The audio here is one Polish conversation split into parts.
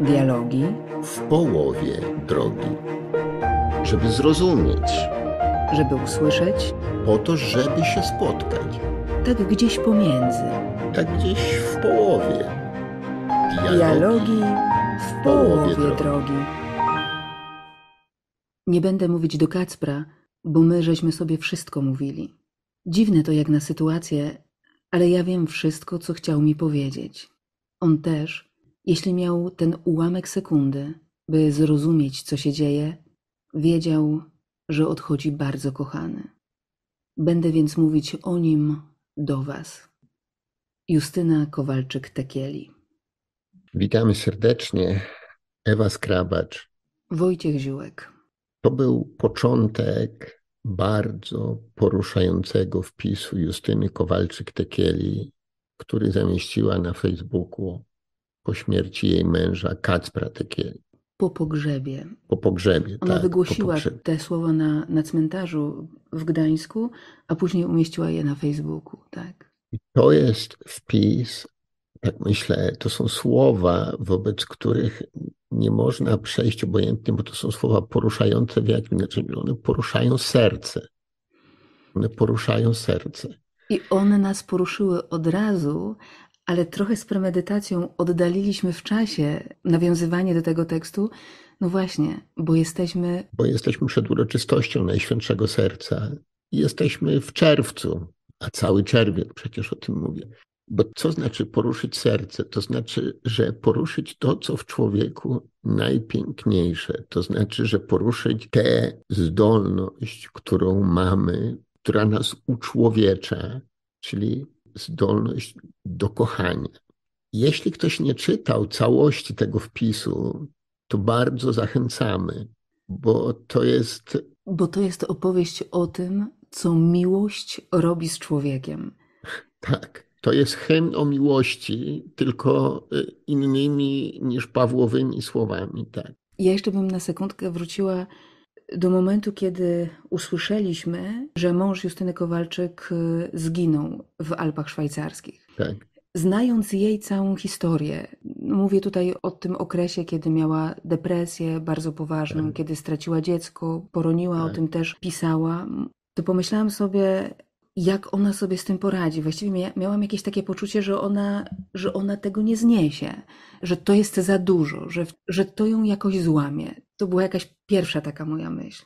Dialogi w połowie drogi, żeby zrozumieć, żeby usłyszeć, po to, żeby się spotkać, tak gdzieś pomiędzy. tak gdzieś w połowie. Dialogi w połowie drogi. drogi. Nie będę mówić do Kacpra, bo my żeśmy sobie wszystko mówili. Dziwne to jak na sytuację, ale ja wiem wszystko, co chciał mi powiedzieć. On też, jeśli miał ten ułamek sekundy, by zrozumieć, co się dzieje, wiedział, że odchodzi bardzo kochany. Będę więc mówić o nim do Was. Justyna Kowalczyk-Tekieli. Witamy serdecznie. Ewa Skrabacz. Wojciech Ziółek. To był początek bardzo poruszającego wpisu Justyny Kowalczyk-Tekieli, który zamieściła na Facebooku po śmierci jej męża Kacpra Tekieli. Po pogrzebie. Po pogrzebie. Ona tak, wygłosiła Po pogrzebie. te słowa na, na cmentarzu w Gdańsku, a później umieściła je na Facebooku, tak. To jest wpis, tak myślę, to są słowa, wobec których nie można przejść obojętnie, bo to są słowa poruszające w jakim znaczeniu? One poruszają serce. One poruszają serce. I one nas poruszyły od razu, ale trochę z premedytacją oddaliliśmy w czasie nawiązywanie do tego tekstu. No właśnie, bo jesteśmy bo jesteśmy przed uroczystością Najświętszego Serca. Jesteśmy w czerwcu, a cały czerwiec przecież o tym mówię. Bo co znaczy poruszyć serce? To znaczy, że poruszyć to, co w człowieku najpiękniejsze. To znaczy, że poruszyć tę zdolność, którą mamy, która nas uczłowiecza, czyli zdolność do kochania. Jeśli ktoś nie czytał całości tego wpisu, to bardzo zachęcamy, bo to jest Bo to jest opowieść o tym, co miłość robi z człowiekiem. tak. To jest hymn o miłości, tylko y, innymi niż Pawłowymi słowami, tak. Ja jeszcze bym na sekundkę wróciła do momentu, kiedy usłyszeliśmy, że mąż Justyny Kowalczyk y, zginął w Alpach Szwajcarskich. tak. Znając jej całą historię, mówię tutaj o tym okresie, kiedy miała depresję bardzo poważną, Tak. kiedy straciła dziecko, poroniła, o Tak. tym też pisała, to pomyślałam sobie, jak ona sobie z tym poradzi. Właściwie mia- miałam jakieś takie poczucie, że ona, że ona tego nie zniesie, że to jest za dużo, że, że to ją jakoś złamie. To była jakaś pierwsza taka moja myśl.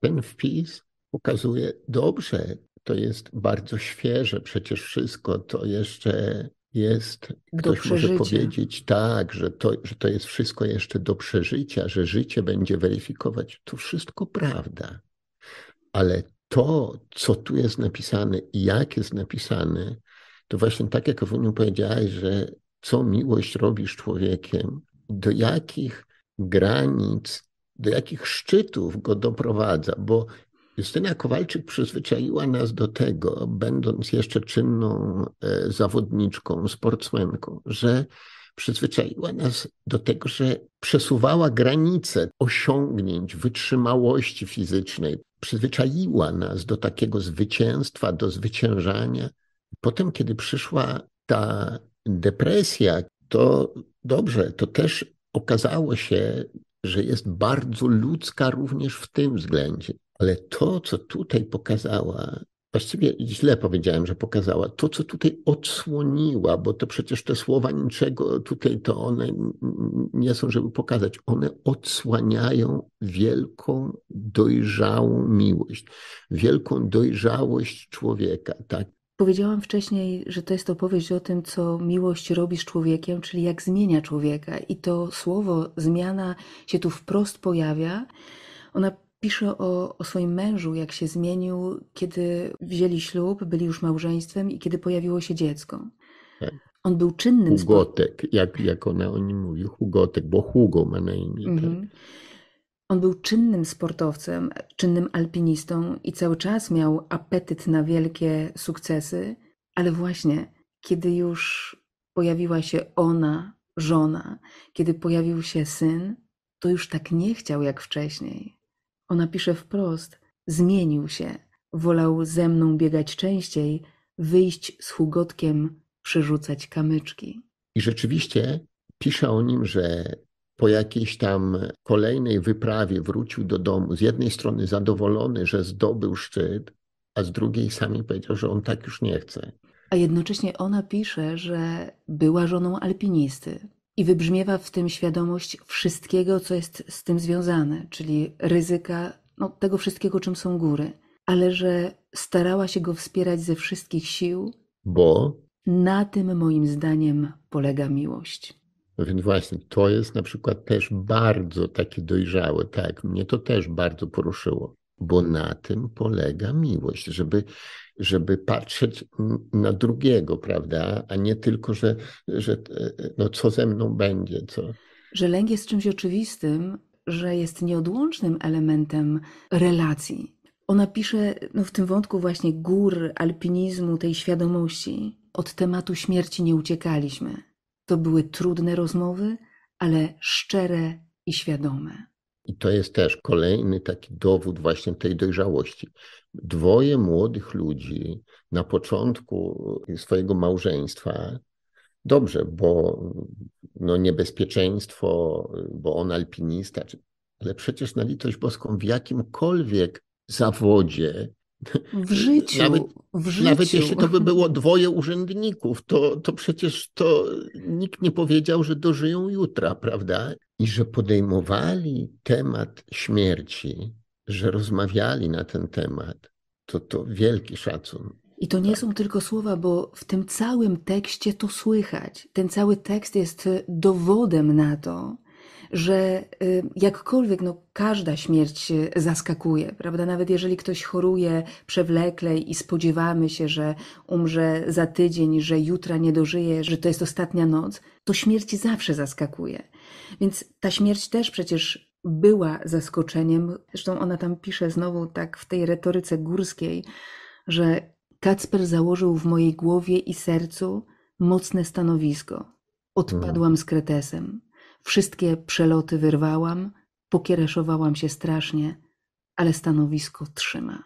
Ten wpis pokazuje dobrze, to jest bardzo świeże, przecież wszystko to jeszcze jest, ktoś może powiedzieć tak, że to, że to jest wszystko jeszcze do przeżycia, że życie będzie weryfikować. To wszystko prawda. Ale to, co tu jest napisane i jak jest napisane, to właśnie tak jak Ewuniu powiedziałaś, że co miłość robi z człowiekiem, do jakich granic, do jakich szczytów go doprowadza, bo Justyna Kowalczyk przyzwyczaiła nas do tego, będąc jeszcze czynną e, zawodniczką, sportsmenką, że przyzwyczaiła nas do tego, że przesuwała granice osiągnięć, wytrzymałości fizycznej, przyzwyczaiła nas do takiego zwycięstwa, do zwyciężania. Potem, kiedy przyszła ta depresja, to dobrze, to też okazało się, że jest bardzo ludzka również w tym względzie. Ale to, co tutaj pokazała, właściwie źle powiedziałem, że pokazała, to, co tutaj odsłoniła, bo to przecież te słowa niczego tutaj to one nie są, żeby pokazać. One odsłaniają wielką, dojrzałą miłość, wielką dojrzałość człowieka, tak? Powiedziałam wcześniej, że to jest opowieść o tym, co miłość robi z człowiekiem, czyli jak zmienia człowieka. I to słowo zmiana się tu wprost pojawia. Ona pisze o, o swoim mężu, jak się zmienił, kiedy wzięli ślub, byli już małżeństwem i kiedy pojawiło się dziecko. Tak. On był czynnym spo- Hugotek, jak, jak ona o nim mówi, Hugotek, bo Hugo ma na imię. Tak? Mhm. On był czynnym sportowcem, czynnym alpinistą i cały czas miał apetyt na wielkie sukcesy, ale właśnie kiedy już pojawiła się ona, żona, kiedy pojawił się syn, to już tak nie chciał jak wcześniej. Ona pisze wprost: zmienił się, wolał ze mną biegać częściej, wyjść z hugotkiem, przerzucać kamyczki. I rzeczywiście pisze o nim, że po jakiejś tam kolejnej wyprawie wrócił do domu, z jednej strony zadowolony, że zdobył szczyt, a z drugiej sami powiedział, że on tak już nie chce. A jednocześnie ona pisze, że była żoną alpinisty i wybrzmiewa w tym świadomość wszystkiego, co jest z tym związane, czyli ryzyka, no, tego wszystkiego, czym są góry, ale że starała się go wspierać ze wszystkich sił. Bo Na tym moim zdaniem polega miłość. No więc właśnie, to jest na przykład też bardzo takie dojrzałe, tak, mnie to też bardzo poruszyło, bo na tym polega miłość, żeby, żeby patrzeć na drugiego, prawda, a nie tylko, że, że no co ze mną będzie, co. Że lęk jest czymś oczywistym, że jest nieodłącznym elementem relacji. Ona pisze no, w tym wątku właśnie gór, alpinizmu, tej świadomości. Od tematu śmierci nie uciekaliśmy. To były trudne rozmowy, ale szczere i świadome. I to jest też kolejny taki dowód właśnie tej dojrzałości. Dwoje młodych ludzi na początku swojego małżeństwa, dobrze, bo no niebezpieczeństwo, bo on alpinista, ale przecież na litość boską w jakimkolwiek zawodzie w życiu, nawet, w życiu. Nawet jeśli to by było dwoje urzędników, to, to przecież to nikt nie powiedział, że dożyją jutra, prawda? I że podejmowali temat śmierci, że rozmawiali na ten temat, to to wielki szacun. I to nie są tylko słowa, bo w tym całym tekście to słychać. Ten cały tekst jest dowodem na to, że y, jakkolwiek no, każda śmierć zaskakuje, prawda? Nawet jeżeli ktoś choruje przewlekle i spodziewamy się, że umrze za tydzień, że jutra nie dożyje, że to jest ostatnia noc, to śmierć zawsze zaskakuje. Więc ta śmierć też przecież była zaskoczeniem. Zresztą ona tam pisze znowu tak w tej retoryce górskiej, że Kacper założył w mojej głowie i sercu mocne stanowisko. Odpadłam z kretesem. Wszystkie przeloty wyrwałam, pokiereszowałam się strasznie, ale stanowisko trzyma.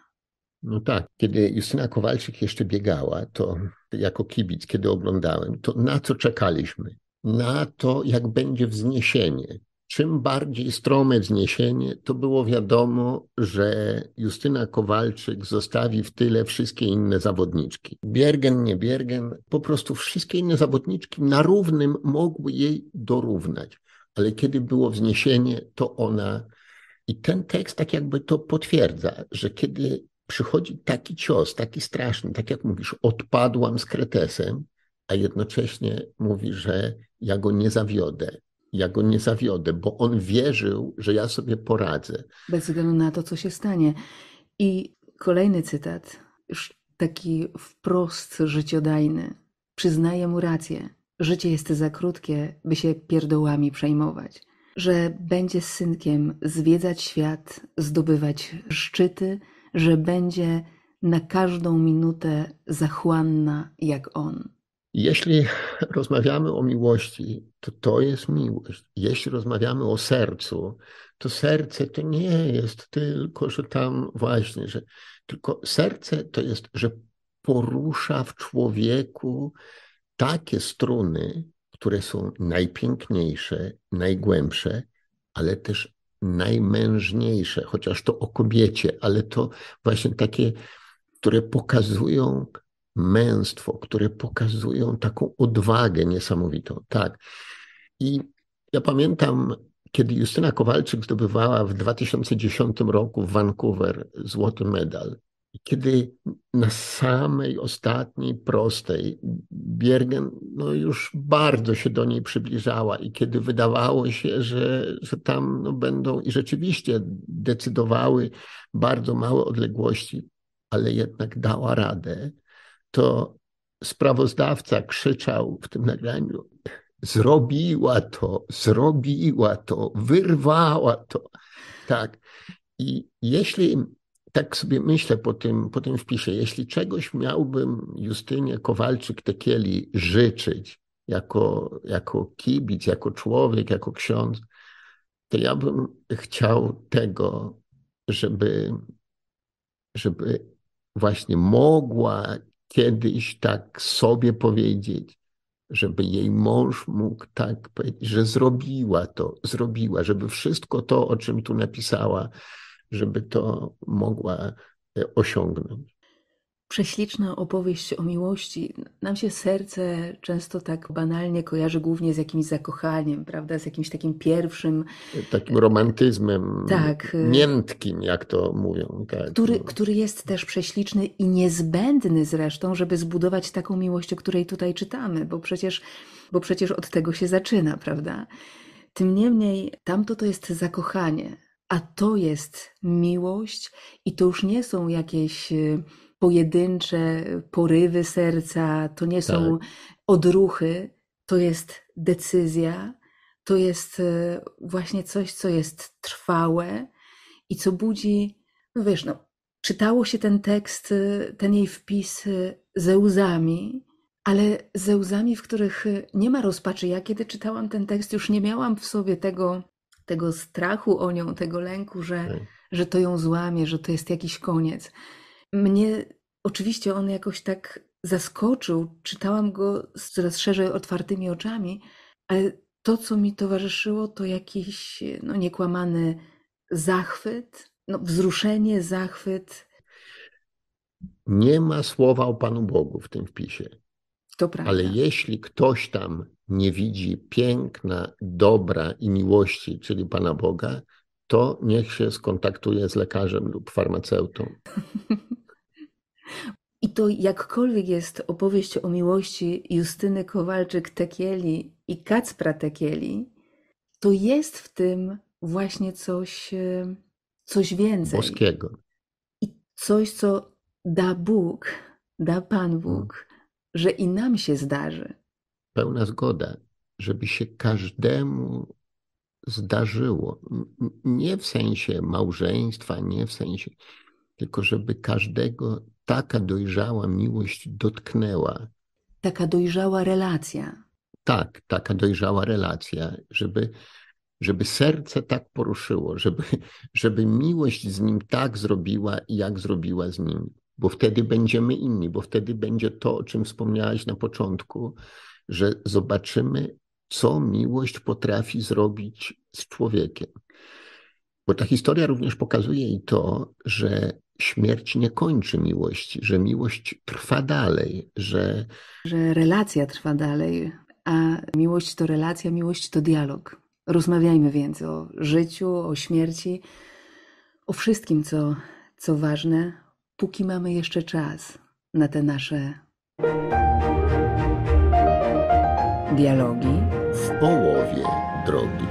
No tak, kiedy Justyna Kowalczyk jeszcze biegała, to jako kibic, kiedy oglądałem, to na co czekaliśmy? Na to, jak będzie wzniesienie. Czym bardziej strome wzniesienie, to było wiadomo, że Justyna Kowalczyk zostawi w tyle wszystkie inne zawodniczki. Biergen, nie Biergen, po prostu wszystkie inne zawodniczki na równym mogły jej dorównać ale kiedy było wzniesienie, to ona. I ten tekst tak jakby to potwierdza, że kiedy przychodzi taki cios, taki straszny, tak jak mówisz, odpadłam z kretesem, a jednocześnie mówi, że ja go nie zawiodę. Ja go nie zawiodę, bo on wierzył, że ja sobie poradzę. Bez względu na to, co się stanie. I kolejny cytat, już taki wprost życiodajny. Przyznaję mu rację. Życie jest za krótkie, by się pierdołami przejmować. Że będzie z synkiem zwiedzać świat, zdobywać szczyty, że będzie na każdą minutę zachłanna jak on. Jeśli rozmawiamy o miłości, to to jest miłość. Jeśli rozmawiamy o sercu, to serce to nie jest tylko, że tam właśnie, że tylko serce to jest, że porusza w człowieku takie struny, które są najpiękniejsze, najgłębsze, ale też najmężniejsze, chociaż to o kobiecie, ale to właśnie takie, które pokazują męstwo, które pokazują taką odwagę niesamowitą. Tak. I ja pamiętam, kiedy Justyna Kowalczyk zdobywała w 2010 roku w Vancouver złoty medal, kiedy na samej ostatniej prostej Biergen no już bardzo się do niej przybliżała i kiedy wydawało się, że, że tam no będą i rzeczywiście decydowały bardzo małe odległości, ale jednak dała radę, to sprawozdawca krzyczał w tym nagraniu: Zrobiła to, zrobiła to, wyrwała to. Tak. I jeśli tak sobie myślę po tym, po tym wpisie, jeśli czegoś miałbym Justynie Kowalczyk-Tekieli życzyć jako, jako kibic, jako człowiek, jako ksiądz, to ja bym chciał tego, żeby, żeby właśnie mogła kiedyś tak sobie powiedzieć, żeby jej mąż mógł tak powiedzieć, że zrobiła to, zrobiła, żeby wszystko to, o czym tu napisała, żeby to mogła e, osiągnąć. Prześliczna opowieść o miłości. Nam się serce często tak banalnie kojarzy głównie z jakimś zakochaniem, prawda? Z jakimś takim pierwszym. Takim romantyzmem tak, miętkim, jak to mówią. Tak. Który, który jest też prześliczny i niezbędny zresztą, żeby zbudować taką miłość, o której tutaj czytamy, bo przecież, bo przecież od tego się zaczyna, prawda? Tym niemniej tamto to jest zakochanie, a to jest miłość i to już nie są jakieś pojedyncze porywy serca, to nie są tak. odruchy, to jest decyzja, to jest e, właśnie coś, co jest trwałe i co budzi, no wiesz, no, czytało się ten tekst, e, ten jej wpis ze łzami, ale ze łzami, w których nie ma rozpaczy. Ja kiedy czytałam ten tekst, już nie miałam w sobie tego, tego strachu o nią, tego lęku, że, tak. że to ją złamie, że to jest jakiś koniec. Mnie oczywiście on jakoś tak zaskoczył. Czytałam go z coraz szerzej otwartymi oczami, ale to, co mi towarzyszyło, to jakiś no, niekłamany zachwyt, no, wzruszenie, zachwyt. Nie ma słowa o Panu Bogu w tym wpisie. To prawda. Ale jeśli ktoś tam nie widzi piękna, dobra i miłości, czyli Pana Boga, to niech się skontaktuje z lekarzem lub farmaceutą. I to jakkolwiek jest opowieść o miłości Justyny Kowalczyk-Tekieli i Kacpra Tekieli, to jest w tym właśnie coś, e, coś więcej. Boskiego. I coś, co da Bóg, da Pan. Bóg, hmm. że i nam się zdarzy. Pełna zgoda, żeby się każdemu zdarzyło. Nie w sensie małżeństwa, nie w sensie, tylko żeby każdego taka dojrzała miłość dotknęła. Taka dojrzała relacja. Tak, taka dojrzała relacja, żeby, żeby serce tak poruszyło, żeby, żeby miłość z nim tak zrobiła, jak zrobiła z nim. Bo wtedy będziemy inni, bo wtedy będzie to, o czym wspomniałaś na początku, że zobaczymy, co miłość potrafi zrobić z człowiekiem. Bo ta historia również pokazuje i to, że śmierć nie kończy miłości, że miłość trwa dalej, że. Że relacja trwa dalej, a miłość to relacja, miłość to dialog. Rozmawiajmy więc o życiu, o śmierci, o wszystkim, co, co ważne, póki mamy jeszcze czas na te nasze dialogi. W połowie drogi.